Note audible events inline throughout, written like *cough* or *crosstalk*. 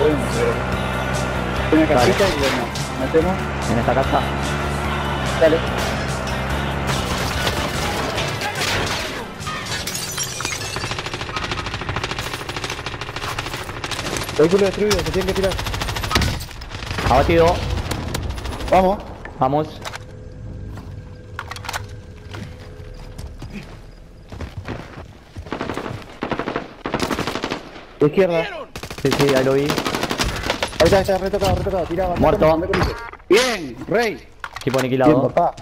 pero... Una casita y bueno, metemos. En esta casa. Dale. Vehículo destruido, se tiene que tirar. Abatido. Vamos. Vamos. Izquierda. Sí, sí, ahí lo vi. Ahí está, ahí está, retocado, retocado, tirado. Muerto. Bien, Rey. Tipo Bien, aniquilado. papá.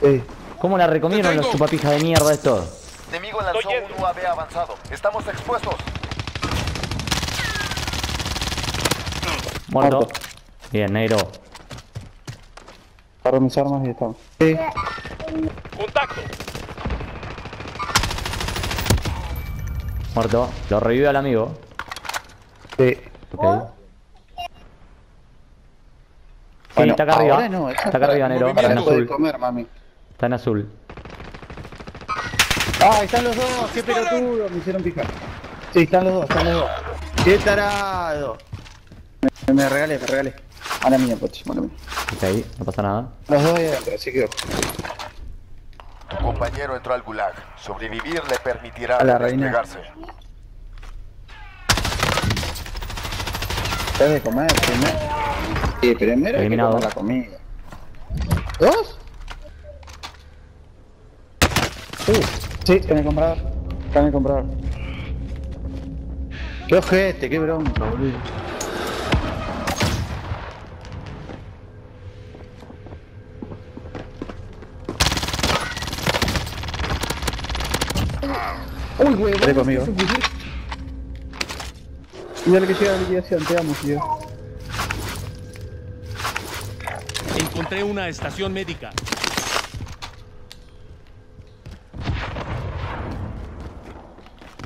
Sí. ¿Cómo la recomieron los chupapijas de mierda estos? Enemigo lanzó un UAV avanzado. Estamos expuestos. Muerto. Muerto. Bien, negro. Agarro mis armas y estamos. Sí. Muerto. Lo revive al amigo. Sí. Ok. Sí, Bueno, está acá arriba. no, está acá arriba, negro. Ahora Está en azul. comer, mami. Está en azul. ¡Ah, están los dos! ¡Qué pelotudo! Me hicieron picar. Sí, están los dos, están los dos. ¡Qué tarado! Me, me regalé, me regalé. Mala mía, pochi, mala mía. Ok, no pasa nada. Los dos ahí adentro, así que... Tu compañero entró al gulag. Sobrevivir le permitirá A la reina. desplegarse. ¿Te de comer primero? Sí, primero hay que comer la comida. ¿Dos? Sí. Sí, en el comprador. Está en el comprador. Qué ojete, qué bronca, boludo. Uy, güey, conmigo. Y dale que llega la liquidación, te amo, tío. Encontré una estación médica.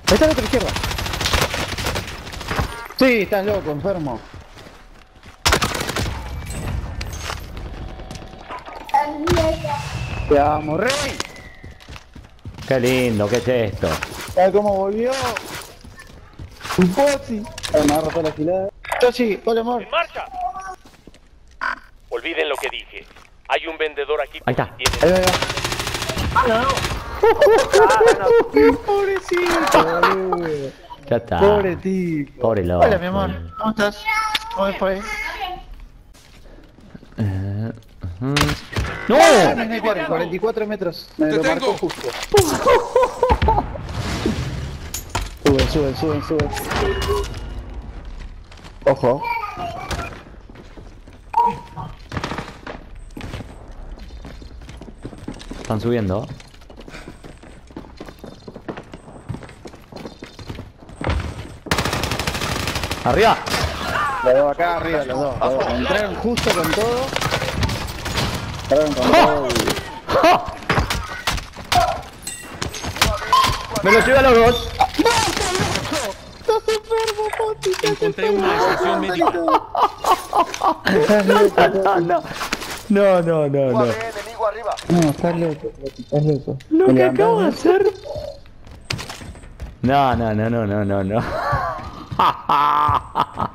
Ahí está la otra izquierda. Sí, estás loco, enfermo. Te amo, rey. Qué lindo, ¿qué es esto? ¿Sabes cómo volvió? Un pozi. Me ha roto la gilada. Yo sí, hola amor. ¡En marcha! Olviden lo que dije. Hay un vendedor aquí. Ahí está. Ahí va, ahí va. *laughs* Pobrecito, boludo. Ya está. Pobre tipo. Pobre loco. Hola, mi amor. ¿Cómo estás? ¿Cómo fue? Eh, ujú. ¡No! Me snipearon, 44 metros. Me lo marcó justo. *laughs* Suben, suben, suben, suben. Ojo. Están subiendo. ¡Arriba! Los dos acá arriba, los dos. los dos. Entraron justo con todo. Entraron con todo. y-. Me lo llevo a los dos. Encontré una estación médica. No, no. No, no, no, no. UAV enemigo arriba. No, estás loco, Poti, estás loco. Lo Me que acabo de ¿no? hacer. No, no, no, no, no, no, no. *laughs*